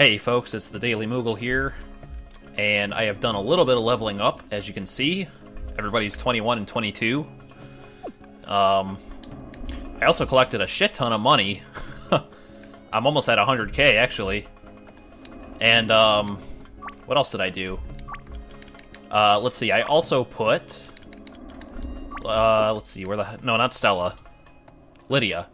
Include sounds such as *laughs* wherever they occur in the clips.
Hey folks, it's the Daily Moogle here, and I have done a little bit of leveling up, as you can see. Everybody's 21 and 22. Um, I also collected a shit ton of money. *laughs* I'm almost at 100k, actually. And, um, what else did I do? Uh, let's see, I also put... Uh, let's see, where the... No, not Stella. Lydia.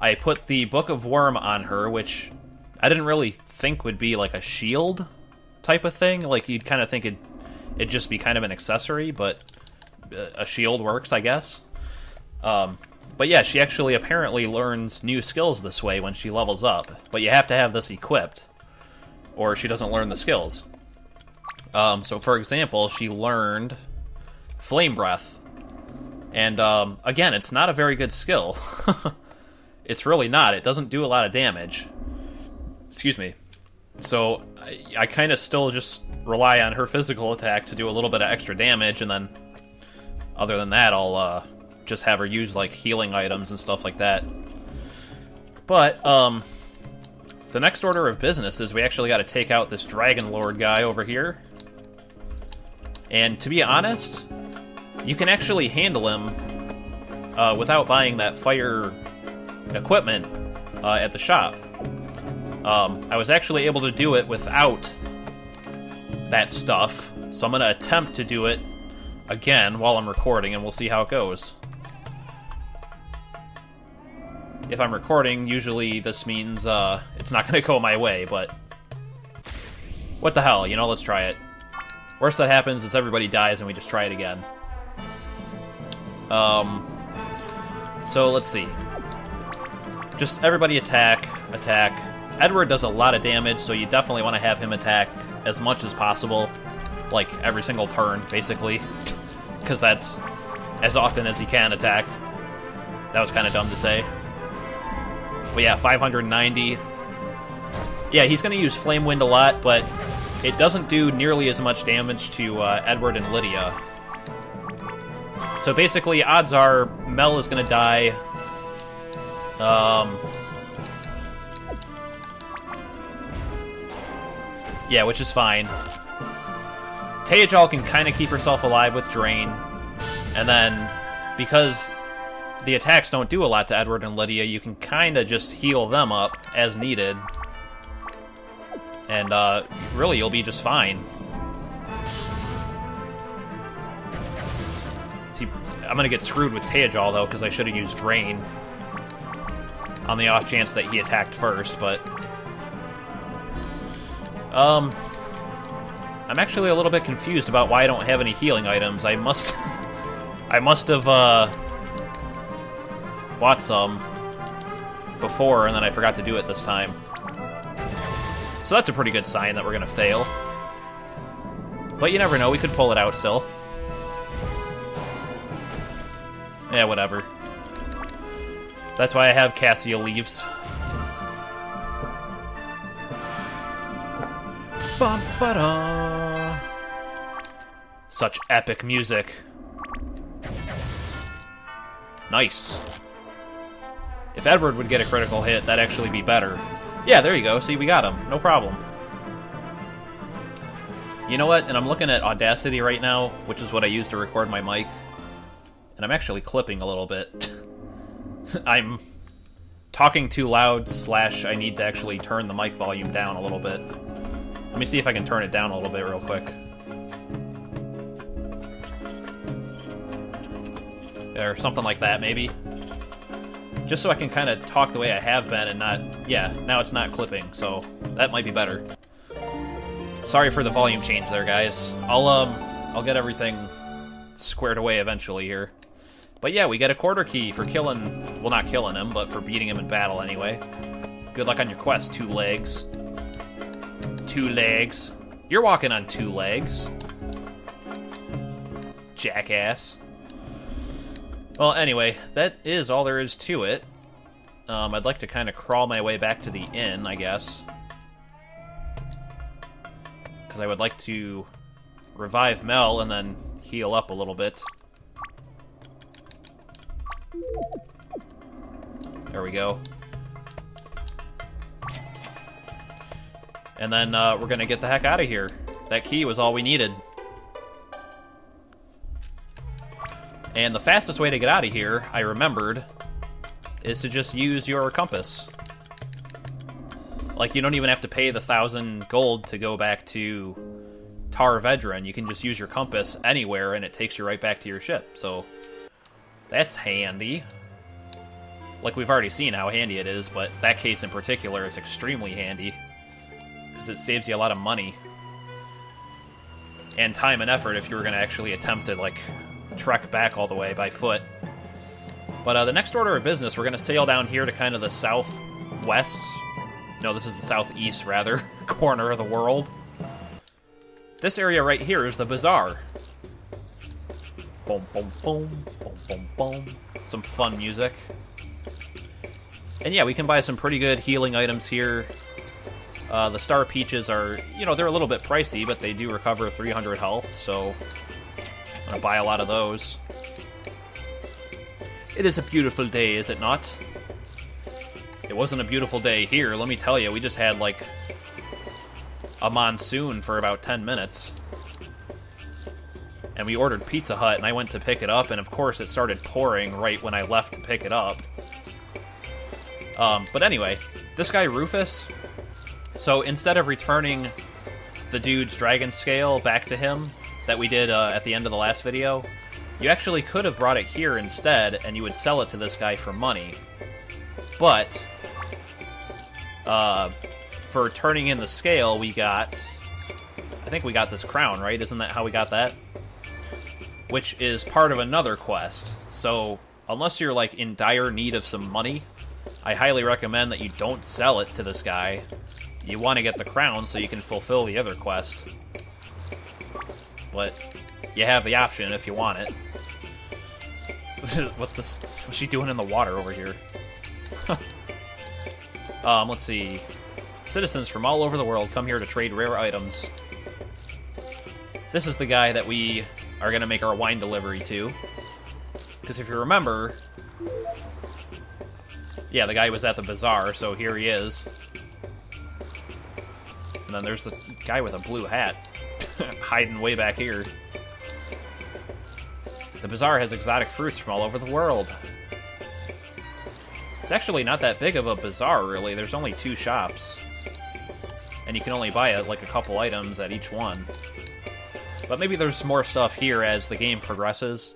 I put the Book of Worm on her, which I didn't really think would be like a shield type of thing. Like you'd kind of think it'd, it'd just be kind of an accessory, but a shield works, I guess. Um, but yeah, she actually apparently learns new skills this way when she levels up. But you have to have this equipped, or she doesn't learn the skills. Um, so, for example, she learned Flame Breath. And um, again, it's not a very good skill. *laughs* it's really not. It doesn't do a lot of damage. Excuse me. So I, I kind of still just rely on her physical attack to do a little bit of extra damage, and then other than that, I'll uh, just have her use like healing items and stuff like that. But um, the next order of business is we actually got to take out this Dragon Lord guy over here. And to be honest, you can actually handle him uh, without buying that fire equipment uh, at the shop. Um, I was actually able to do it without that stuff, so I'm going to attempt to do it again while I'm recording, and we'll see how it goes. If I'm recording, usually this means uh, it's not *laughs* going to go my way, but... What the hell, you know, let's try it. Worst that happens is everybody dies and we just try it again. Um, so let's see. Just everybody attack, attack, Edward does a lot of damage, so you definitely want to have him attack as much as possible, like every single turn, basically, *laughs* because that's as often as he can attack. That was kind of dumb to say. But yeah, 590. Yeah, he's going to use Flame Wind a lot, but it doesn't do nearly as much damage to uh, Edward and Lydia. So basically, odds are Mel is going to die. Um, Yeah, which is fine. Te'ijal can kind of keep herself alive with Drain, and then because the attacks don't do a lot to Edward and Lydia, you can kind of just heal them up as needed. And uh, really, you'll be just fine. See, I'm gonna get screwed with Te'ijal though, because I should have used Drain. On the off chance that he attacked first, but um, I'm actually a little bit confused about why I don't have any healing items. I must... *laughs* I must have, uh... Bought some before, and then I forgot to do it this time. So that's a pretty good sign that we're gonna fail. But you never know, we could pull it out still. Yeah, whatever. That's why I have Cassia Leaves. Bum, ba. Such epic music. Nice. If Edward would get a critical hit, that'd actually be better. Yeah, there you go. See, we got him. No problem. You know what? And I'm looking at Audacity right now, which is what I use to record my mic. And I'm actually clipping a little bit. *laughs* I'm talking too loud, slash I need to actually turn the mic volume down a little bit. Let me see if I can turn it down a little bit real quick. Or something like that, maybe. Just so I can kind of talk the way I have been and not... Yeah, now it's not clipping, so that might be better. Sorry for the volume change there, guys. I'll, um, I'll get everything squared away eventually here. But yeah, we get a quarter key for killing... Well, not killing him, but for beating him in battle anyway. Good luck on your quest, two legs two legs. You're walking on two legs. Jackass. Well, anyway, that is all there is to it. Um, I'd like to kind of crawl my way back to the inn, I guess. Because I would like to revive Mel and then heal up a little bit. There we go. And then uh, we're gonna get the heck out of here. That key was all we needed. And the fastest way to get out of here, I remembered, is to just use your compass. Like, you don't even have to pay the thousand gold to go back to Tar Vedron. You can just use your compass anywhere, and it takes you right back to your ship. So, that's handy. Like, we've already seen how handy it is, but that case in particular is extremely handy. It saves you a lot of money. And time and effort if you were going to actually attempt to, like, trek back all the way by foot. But uh, the next order of business, we're going to sail down here to kind of the southwest. No, this is the southeast, rather, *laughs* corner of the world. This area right here is the bazaar. Boom, boom, boom, boom, boom, boom. Some fun music. And yeah, we can buy some pretty good healing items here. Uh, the Star Peaches are, you know, they're a little bit pricey, but they do recover 300 health, so I'm gonna buy a lot of those. It is a beautiful day, is it not? It wasn't a beautiful day here, let me tell you. We just had, like, a monsoon for about 10 minutes. And we ordered Pizza Hut, and I went to pick it up, and of course it started pouring right when I left to pick it up. Um, but anyway, this guy Rufus, so instead of returning the dude's dragon scale back to him that we did uh, at the end of the last video, you actually could have brought it here instead, and you would sell it to this guy for money. But, uh, for turning in the scale, we got... I think we got this crown, right? Isn't that how we got that? Which is part of another quest. So, unless you're, like, in dire need of some money, I highly recommend that you don't sell it to this guy. You want to get the crown so you can fulfill the other quest. But you have the option if you want it. *laughs* What's this? What's she doing in the water over here? *laughs* um, let's see. Citizens from all over the world come here to trade rare items. This is the guy that we are going to make our wine delivery to. Because if you remember... Yeah, the guy was at the bazaar, so here he is. And then there's the guy with a blue hat, *laughs* hiding way back here. The bazaar has exotic fruits from all over the world. It's actually not that big of a bazaar, really. There's only two shops. And you can only buy uh, like a couple items at each one. But maybe there's more stuff here as the game progresses.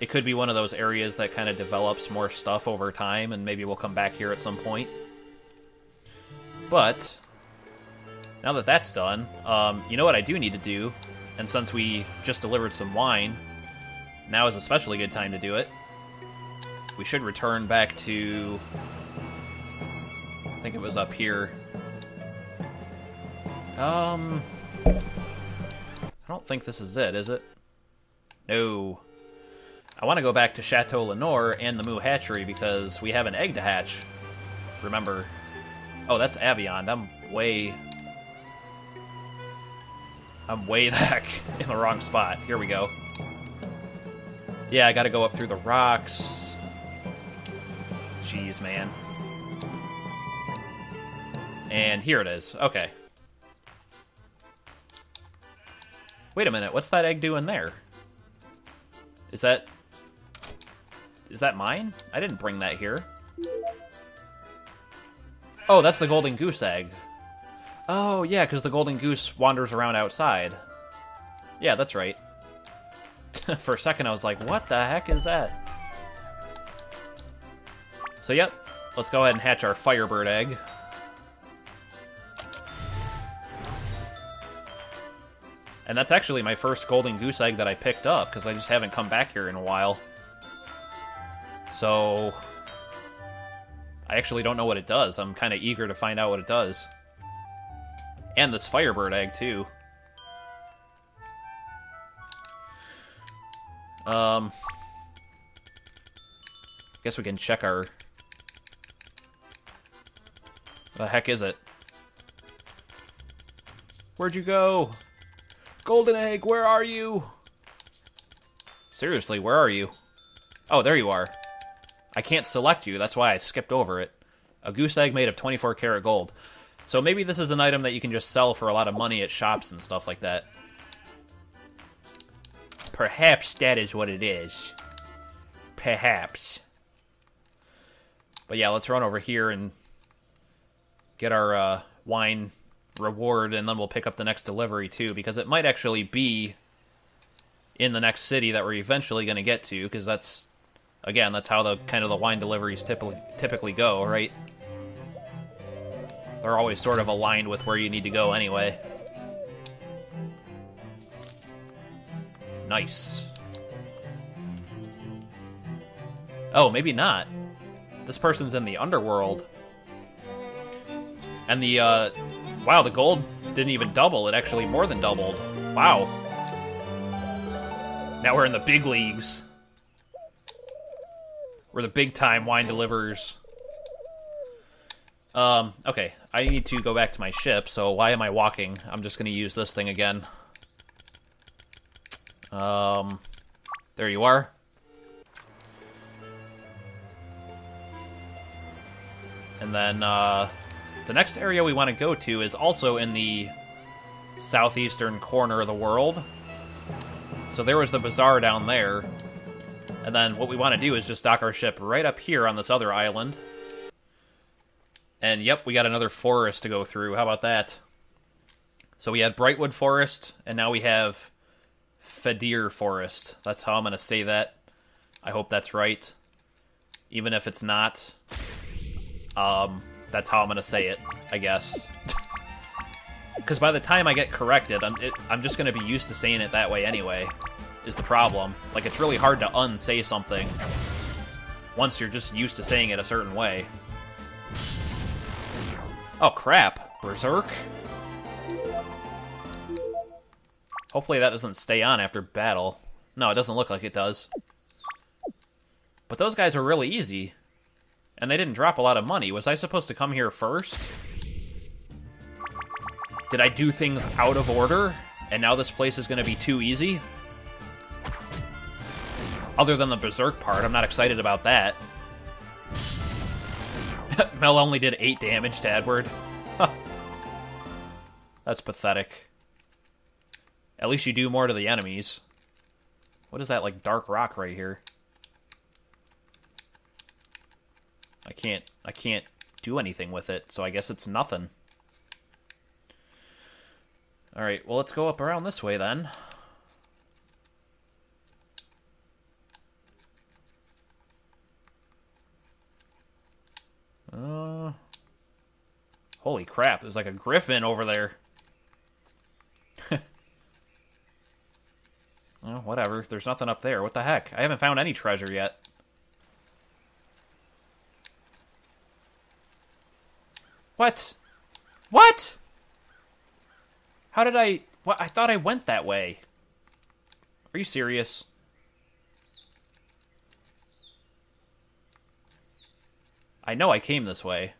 It could be one of those areas that kind of develops more stuff over time, and maybe we'll come back here at some point. But, now that that's done, um, you know what I do need to do? And since we just delivered some wine, now is especially good time to do it. We should return back to... I think it was up here. Um... I don't think this is it, is it? No. I want to go back to Chateau Lenore and the Moo Hatchery because we have an egg to hatch. Remember. Oh, that's Avion. I'm way... I'm way *laughs* back in the wrong spot. Here we go. Yeah, I gotta go up through the rocks. Jeez, man. And here it is. Okay. Wait a minute, what's that egg doing there? Is that... Is that mine? I didn't bring that here. Oh, that's the golden goose egg. Oh, yeah, because the golden goose wanders around outside. Yeah, that's right. *laughs* For a second, I was like, what the heck is that? So, yep. Let's go ahead and hatch our Firebird egg. And that's actually my first golden goose egg that I picked up, because I just haven't come back here in a while. So... I actually don't know what it does. I'm kind of eager to find out what it does. And this Firebird egg, too. Um... Guess we can check our... The heck is it? Where'd you go? Golden egg, where are you? Seriously, where are you? Oh, there you are. I can't select you, that's why I skipped over it. A goose egg made of 24 karat gold. So maybe this is an item that you can just sell for a lot of money at shops and stuff like that. Perhaps that is what it is. Perhaps. But yeah, let's run over here and get our uh, wine reward, and then we'll pick up the next delivery too, because it might actually be in the next city that we're eventually going to get to, because that's, again, that's how the kind of the wine deliveries typically typically go, right? They're always sort of aligned with where you need to go anyway. Nice. Oh, maybe not. This person's in the underworld. And the, uh... Wow, the gold didn't even double. It actually more than doubled. Wow. Now we're in the big leagues. We're the big-time wine deliverers. Um, okay. I need to go back to my ship, so why am I walking? I'm just to use this thing again. Um, there you are. And then, uh, the next area we want to go to is also in the southeastern corner of the world. So there was the bazaar down there. And then what we want to do is just dock our ship right up here on this other island. And yep, we got another forest to go through. How about that? So we had Brightwood Forest, and now we have Fedir Forest. That's how I'm going to say that. I hope that's right. Even if it's not, um, that's how I'm going to say it, I guess. *laughs* Because by the time I get corrected, I'm, it, I'm just going to be used to saying it that way anyway, is the problem. Like, it's really hard to unsay something once you're just used to saying it a certain way. Oh, crap. Berserk? Hopefully that doesn't stay on after battle. No, it doesn't look like it does. But those guys are really easy. And they didn't drop a lot of money. Was I supposed to come here first? Did I do things out of order? And now this place is going to be too easy? Other than the Berserk part, I'm not excited about that. *laughs* Mel only did 8 damage to Edward. That's pathetic. At least you do more to the enemies. What is that, like, dark rock right here? I can't, I can't do anything with it, so I guess it's nothing. Alright, well, let's go up around this way, then. Uh, holy crap, there's like a griffin over there. *laughs* oh, whatever, there's nothing up there. What the heck? I haven't found any treasure yet. What? What? How did I... What? I thought I went that way. Are you serious? I know I came this way.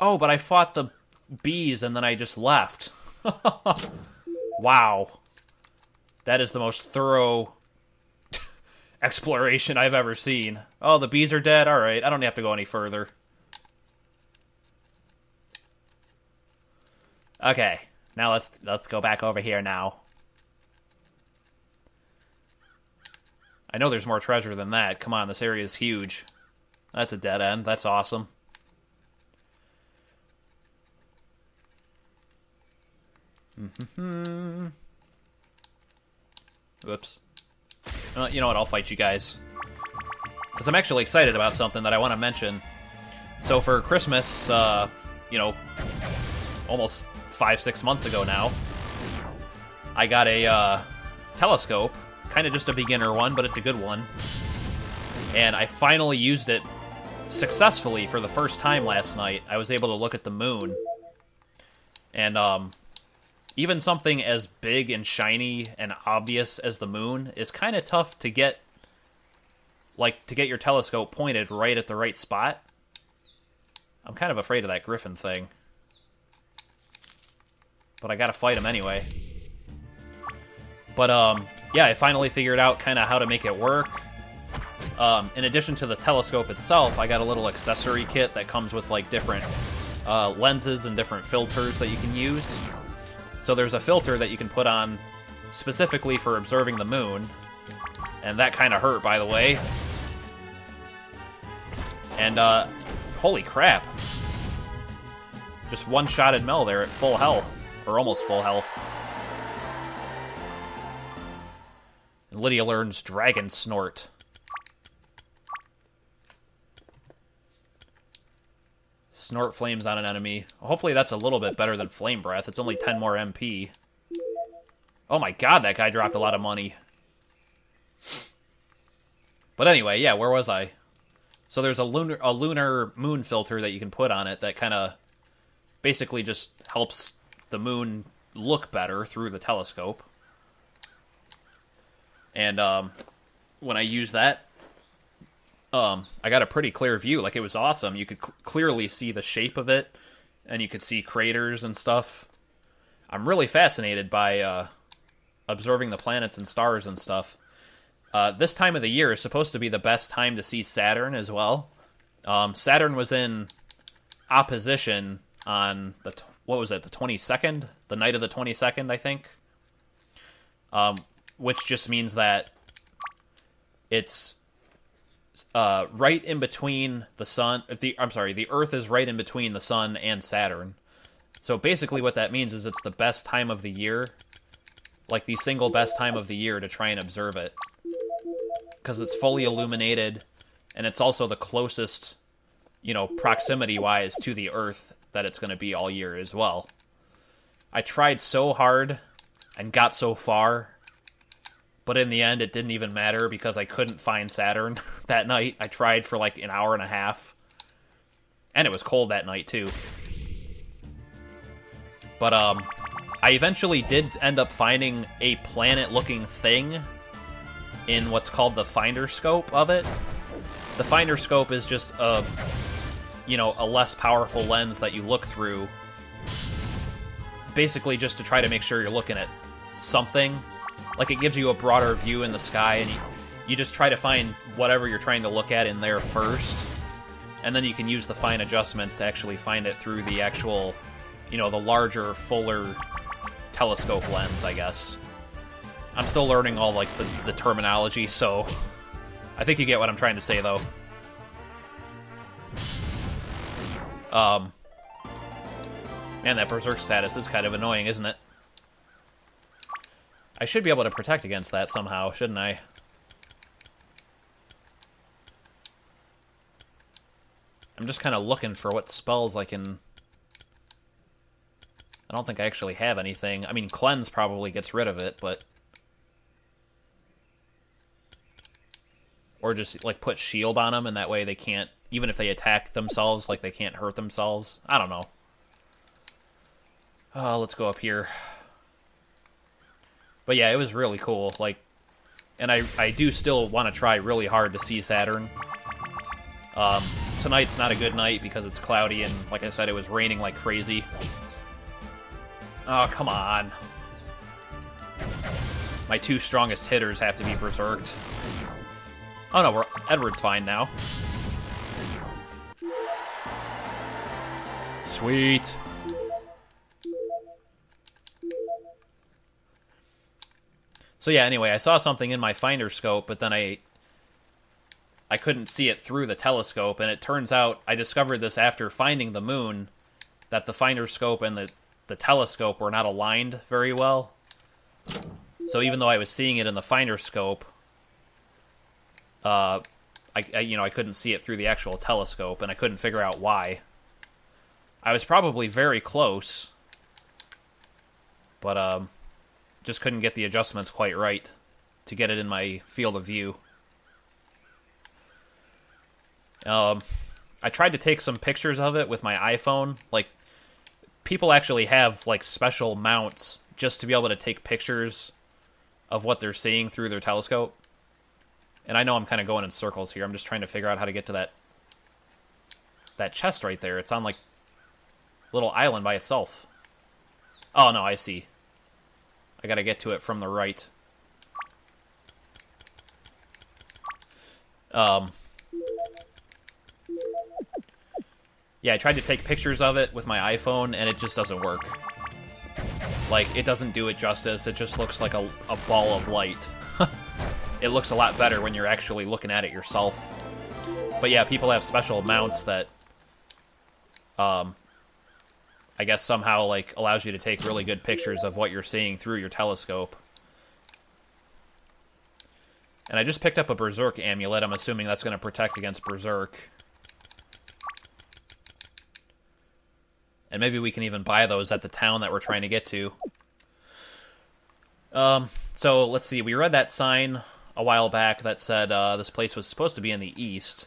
Oh, but I fought the bees and then I just left. *laughs* wow. That is the most thorough *laughs* exploration I've ever seen. Oh, the bees are dead? Alright, I don't have to go any further. Okay, now let's let's go back over here now. I know there's more treasure than that. Come on, this area is huge. That's a dead end. That's awesome. Whoops. Uh, you know what? I'll fight you guys. Because I'm actually excited about something that I want to mention. So for Christmas, uh, you know, almost five, six months ago now, I got a uh, telescope. Kind of just a beginner one, but it's a good one. And I finally used it successfully for the first time last night. I was able to look at the moon. And um, even something as big and shiny and obvious as the moon is kind of tough to get like to get your telescope pointed right at the right spot. I'm kind of afraid of that griffin thing. But I gotta fight him anyway. But um yeah, I finally figured out kind of how to make it work. Um, in addition to the telescope itself, I got a little accessory kit that comes with like different uh, lenses and different filters that you can use. So there's a filter that you can put on specifically for observing the moon, and that kind of hurt, by the way. And, uh, holy crap. Just one-shotted Mel there at full health, or almost full health. And Lydia learns Dragon Snort. Snort flames on an enemy. Hopefully that's a little bit better than Flame Breath. It's only 10 more MP. Oh my god, that guy dropped a lot of money. But anyway, yeah, where was I? So there's a lunar a lunar moon filter that you can put on it that kind of basically just helps the moon look better through the telescope. And um, when I use that, um, I got a pretty clear view. Like it was awesome. You could cl- clearly see the shape of it, and you could see craters and stuff. I'm really fascinated by uh, observing the planets and stars and stuff. Uh, this time of the year is supposed to be the best time to see Saturn as well. Um, Saturn was in opposition on the t- what was it the 22nd, the night of the 22nd, I think. Um, which just means that it's uh, right in between the sun. The I'm sorry, the Earth is right in between the sun and Saturn. So basically, what that means is it's the best time of the year, like the single best time of the year to try and observe it, because it's fully illuminated, and it's also the closest, you know, proximity-wise to the Earth that it's going to be all year as well. I tried so hard and got so far but in the end it didn't even matter because I couldn't find Saturn *laughs* that night. I tried for like an hour and a half. And it was cold that night too. But um I eventually did end up finding a planet looking thing in what's called the finder scope of it. The finder scope is just a you know, a less powerful lens that you look through basically just to try to make sure you're looking at something like it gives you a broader view in the sky, and you, you just try to find whatever you're trying to look at in there first, and then you can use the fine adjustments to actually find it through the actual, you know, the larger, fuller telescope lens, I guess. I'm still learning all like the, the terminology, so I think you get what I'm trying to say, though. Um, man, that berserk status is kind of annoying, isn't it? I should be able to protect against that somehow, shouldn't I? I'm just kind of looking for what spells I can... I don't think I actually have anything. I mean, Cleanse probably gets rid of it, but... Or just, like, put Shield on them, and that way they can't... Even if they attack themselves, like, they can't hurt themselves. I don't know. Oh, let's go up here. But yeah, it was really cool. Like, and I I do still want to try really hard to see Saturn. Um, tonight's not a good night because it's cloudy and, like I said, it was raining like crazy. Oh, come on. My two strongest hitters have to be berserked. Oh no, we're, Edward's fine now. Sweet. So yeah, anyway, I saw something in my finder scope, but then I I couldn't see it through the telescope, and it turns out I discovered this after finding the moon that the finder scope and the the telescope were not aligned very well. So even though I was seeing it in the finder scope, uh, I, I you know I couldn't see it through the actual telescope, and I couldn't figure out why. I was probably very close, but um, just couldn't get the adjustments quite right to get it in my field of view. Um, I tried to take some pictures of it with my iPhone. Like, people actually have, like, special mounts just to be able to take pictures of what they're seeing through their telescope. And I know I'm kind of going in circles here. I'm just trying to figure out how to get to that that chest right there. It's on, like, little island by itself. Oh, no, I see. I gotta get to it from the right. Um, yeah, I tried to take pictures of it with my iPhone, and it just doesn't work. Like, it doesn't do it justice. It just looks like a, a ball of light. *laughs* it looks a lot better when you're actually looking at it yourself. But yeah, people have special mounts that, um, I guess somehow, like, allows you to take really good pictures of what you're seeing through your telescope. And I just picked up a Berserk amulet. I'm assuming that's going to protect against Berserk. And maybe we can even buy those at the town that we're trying to get to. Um, so let's see. We read that sign a while back that said uh, this place was supposed to be in the east.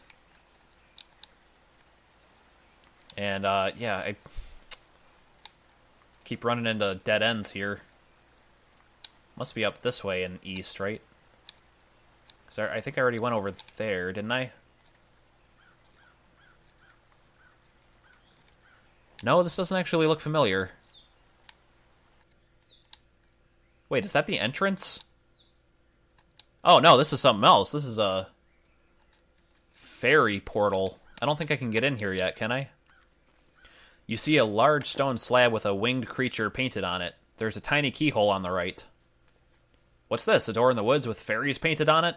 And uh, yeah, I keep running into dead ends here. Must be up this way in east, right? Because I think I already went over there, didn't I? No, this doesn't actually look familiar. Wait, is that the entrance? Oh, no, this is something else. This is a fairy portal. I don't think I can get in here yet, can I? You see a large stone slab with a winged creature painted on it. There's a tiny keyhole on the right. What's this? A door in the woods with fairies painted on it?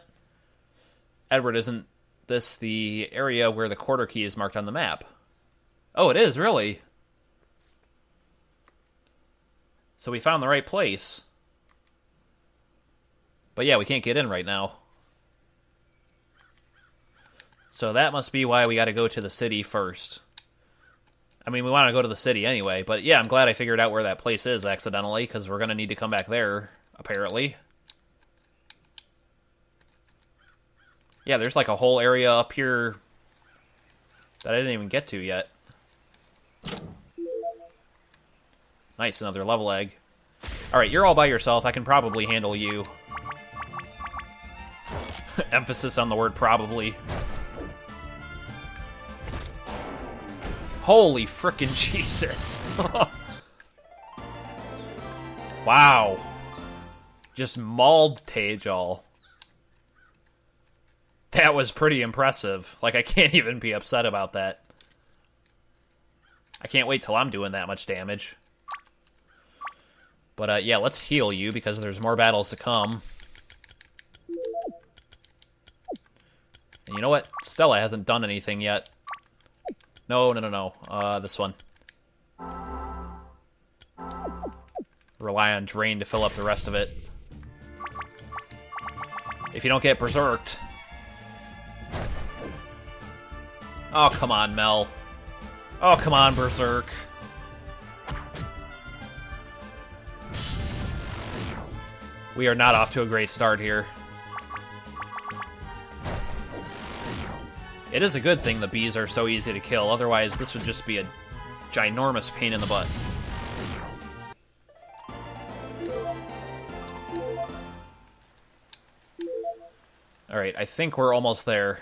Edward, isn't this the area where the quarter key is marked on the map? Oh, it is, really? So we found the right place. But yeah, we can't get in right now. So that must be why we got to go to the city first. I mean, we want to go to the city anyway, but yeah, I'm glad I figured out where that place is accidentally, because we're going to need to come back there, apparently. Yeah, there's like a whole area up here that I didn't even get to yet. Nice, another level egg. Alright, you're all by yourself. I can probably handle you. *laughs* Emphasis on the word probably. Holy frickin' Jesus. *laughs* wow. Just mauled Te'ijal. That was pretty impressive. Like, I can't *laughs* even be upset about that. I can't wait till I'm doing that much damage. But, uh, yeah, let's heal you, because there's more battles to come. And you know what? Stella hasn't done anything yet. No, no, no, no. Uh, this one. Rely on Drain to fill up the rest of it. If you don't get Berserked... Oh, come on, Mel. Oh, come on, Berserk. We are not off to a great start here. It is a good thing the bees are so easy to kill, otherwise this would just be a ginormous pain in the butt. Alright, I think we're almost there.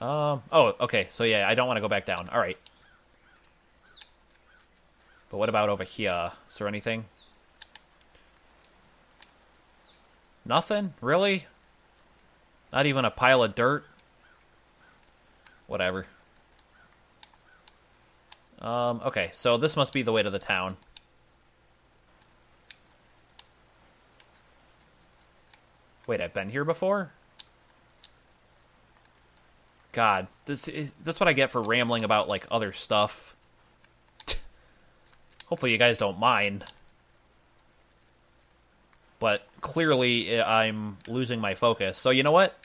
Um, oh, okay, so yeah, I don't want to go back down. Alright. But what about over here? Is there anything? Nothing? Really? Not even a pile of dirt? Whatever. Um, okay, so this must be the way to the town. Wait, I've been here before? God, this is that's what I get for rambling about like other stuff. Hopefully you guys don't mind. But clearly eh, I'm losing my focus. So you know what?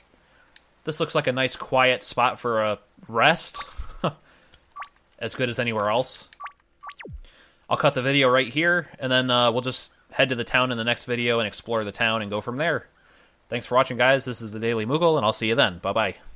This looks like a nice quiet spot for a rest. *laughs* as good as anywhere else. I'll cut the video right here, and then uh, we'll just head to the town in the next video and explore the town and go from there. Thanks for watching, guys. This is the Daily Moogle, and I'll see you then. Bye-bye.